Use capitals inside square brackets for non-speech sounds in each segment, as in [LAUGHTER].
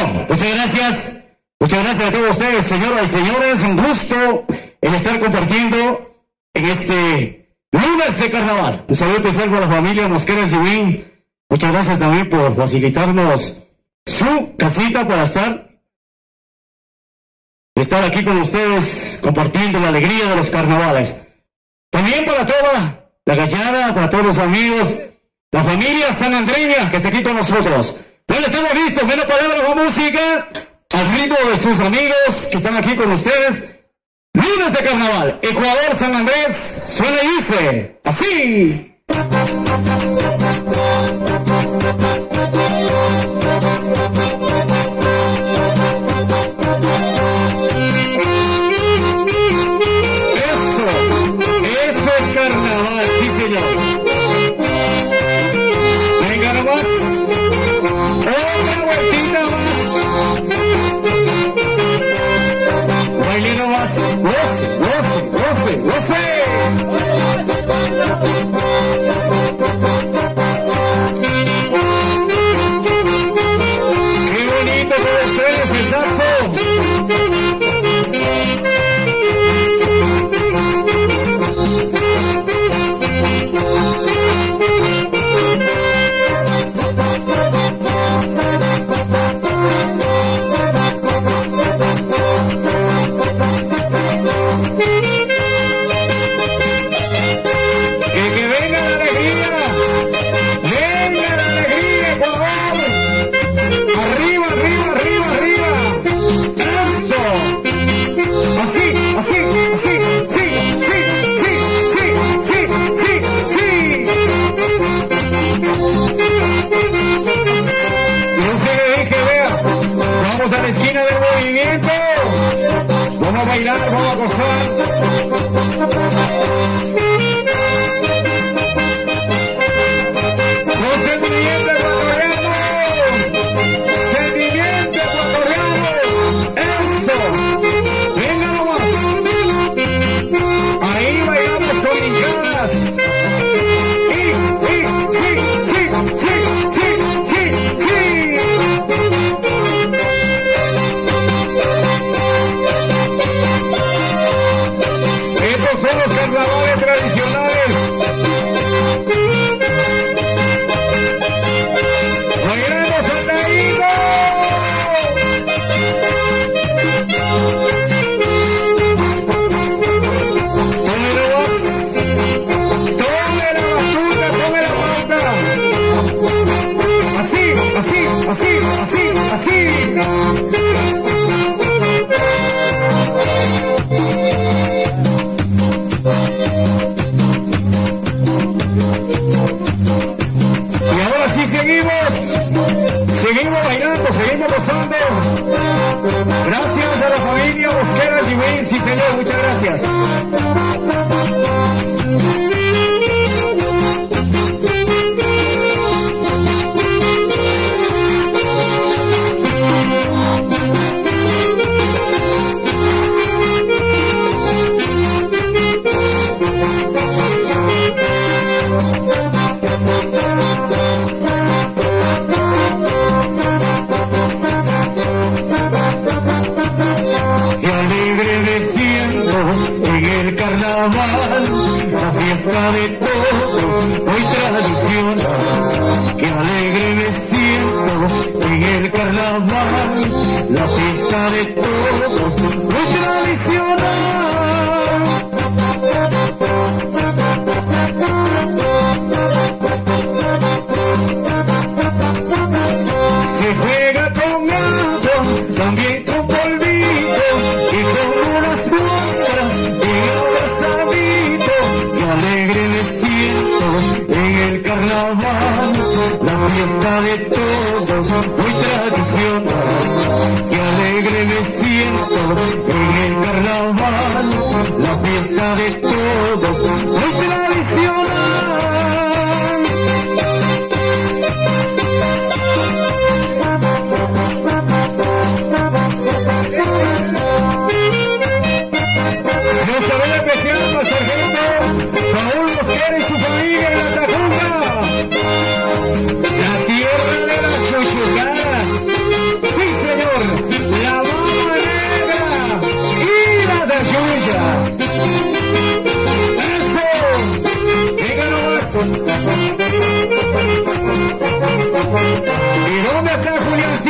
Muchas gracias. Muchas gracias a todos ustedes, señoras y señores. Un gusto el estar compartiendo en este lunes de carnaval. Un saludo especial a la familia Mosquera Yubín. Muchas gracias también por facilitarnos su casita para estar estar aquí con ustedes compartiendo la alegría de los carnavales. También para toda la gallada, para todos los amigos, la familia San Andreña que está aquí con nosotros. Bueno, estamos listos, menos palabras o música, al ritmo de sus amigos que están aquí con ustedes. Lunes de carnaval, Ecuador, San Andrés, suena y dice, así. Oh, [LAUGHS] [LAUGHS] Muchas gracias. la fiesta de todos hoy tradicional. Qué alegre me siento en el carnaval, la fiesta de todos hoy tradicional. carnaval, la fiesta de todos, muy tradicional. Qué alegre me siento en el carnaval, la fiesta de todos, muy tradicional.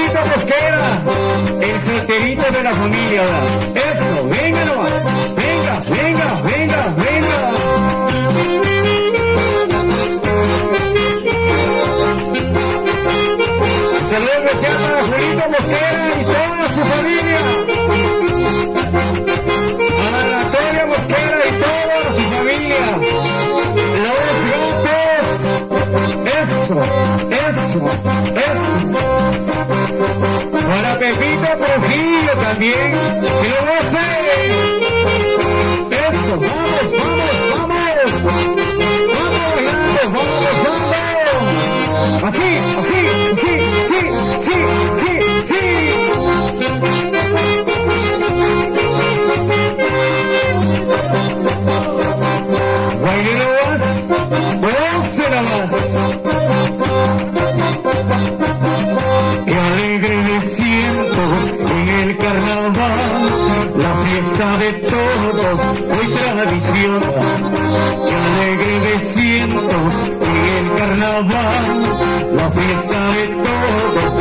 Rosita Pesquera, el solterito de la familia. Eso, venga venga, venga, venga, venga. Saludos especial para Julito Mosquera y toda su familia. A la Antonia Mosquera y toda su familia. Los López. Eso, eso. también. ¡Que lo Eso. la visión. Alegre me siento en el carnaval, la fiesta de todos.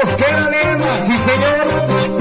tenemos que leerla, sí señor.